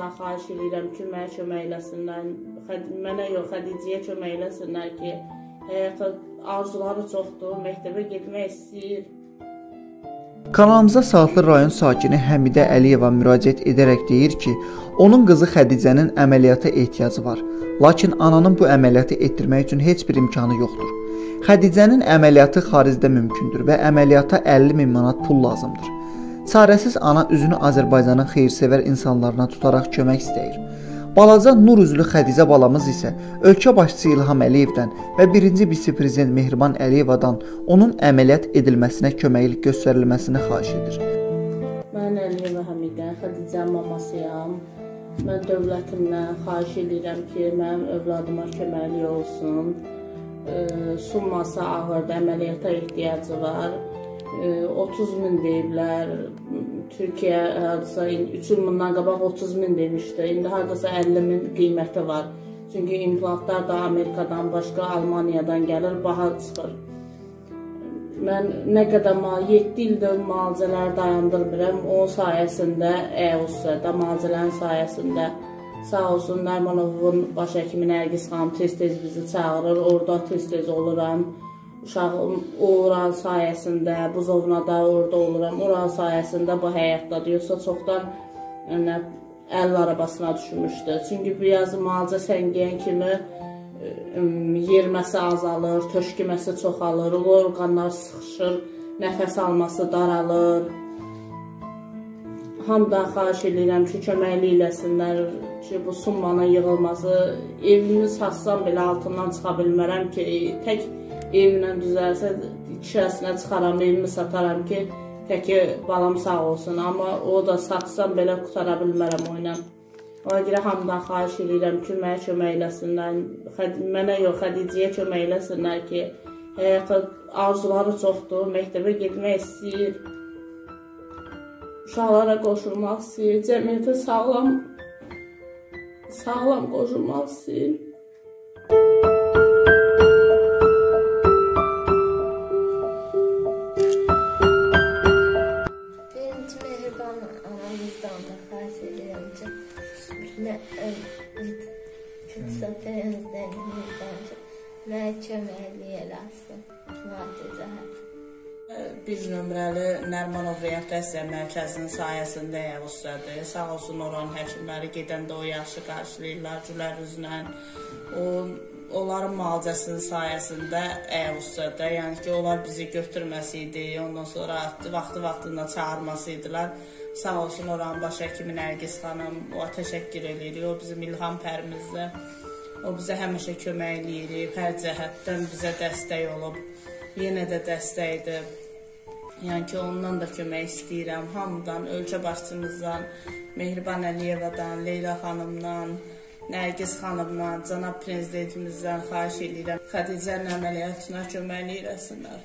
hamıdan xahiş edirəm ki, mənə kömək eləsinlər. Mənə yox, Xədicəyə kömək eləsinlər ki, həyata arzuları çoxdur, məktəbə getmək istəyir. Kanalımıza Saatlı rayon sakini Həmidə Əliyeva müraciət edərək deyir ki, onun qızı Xədicənin əməliyyata ehtiyacı var. Lakin ananın bu əməliyyatı etdirmək üçün heç bir imkanı yoxdur. Xədicənin əməliyyatı xaricdə mümkündür və əməliyyata 50 min manat pul lazımdır. Çarəsiz ana üzünü Azərbaycanın xeyrsevər insanlarına tutaraq kömək istəyir. Balaca Nur üzlü Xədicə balamız isə ölkə başçısı İlham Əliyevdən və birinci vitse-prezident Mehriban Əliyevadan onun əməliyyat edilməsinə köməklik göstərilməsini xahiş edir. Mən Əliyeva Həmidə, Xədicənin mamasıyam. Mən dövlətimdən xahiş edirəm ki, mənim övladıma köməklik olsun. E, summası ağırdır, əməliyyata ehtiyacı var. E, 30 min deyiblər. Türkiyə hardasa 3 il bundan qabaq 30 min demişdi. İndi hardasa 50 min qiyməti var. Çünki implantlar da Amerikadan başqa Almaniyadan gəlir, baha çıxır. Mən nə qədər mal 7 ildir müalicələri dayandırmıram. O sayəsində EOS-da müalicələrin sayəsində sağ olsun Nərmanovun baş həkimi Nərgiz xanım tez-tez bizi çağırır. Orada tez-tez oluram. Uşağım oran sayəsində, buzovnada orada oluram. Oran sayəsində bu həyatdadır. Yoxsa çoxdan nə əl arabasına düşmüşdü. Çünki bu yazı müalicə səngiyən kimi yerməsi azalır, töşkiməsi çoxalır, orqanlar sıxışır, nəfəs alması daralır. Hamıdan xahiş edirəm ki, köməklik eləsinlər ki, bu summanın yığılması, evimi satsam belə altından çıxa bilmərəm ki, tək evimlə düzəlsə ikişəsinə çıxaram, evimi sataram ki, təki balam sağ olsun. Amma o da satsam belə qutara bilmərəm o ilə. Ona görə hamıdan xahiş edirəm ki, mənə kömək eləsinlər. Mənə yox, Xədicəyə kömək eləsinlər ki, həyata arzuları çoxdur, məktəbə getmək istəyir. Uşaqlara qoşulmaq istəyir, cəmiyyətə sağlam sağlam qoşulmaq istəyir. Anamızdan da xahiş edirəm ki, nə prezidentimizdən ki, mənə köməklik eləsin maddi cəhət. Biz nömrəli Nərmanov Reabilitasiya Mərkəzinin sayəsində Yavuzdadır. Sağ olsun oranın həkimləri gedəndə o yaxşı qarşılayırlar gülər üzlə. O onların müalicəsinin sayəsində Yavuzdadır. Yəni ki, onlar bizi götürməsi idi, ondan sonra vaxtı-vaxtında çağırması idilər. Sağ olsun oranın baş həkimi Nərgiz xanım, o təşəkkür edirik. O bizim ilham pərimizdir. O bizə həmişə kömək eləyir, hər cəhətdən bizə dəstək olub. Yenə də dəstəkdir. Yəni ki, ondan da kömək istəyirəm. Hamıdan, ölkə başçımızdan, Mehriban Əliyevadan, Leyla xanımdan, Nərgiz xanımdan, cənab prezidentimizdən xahiş edirəm. Xədicənin əməliyyatına köməklik eləsinlər.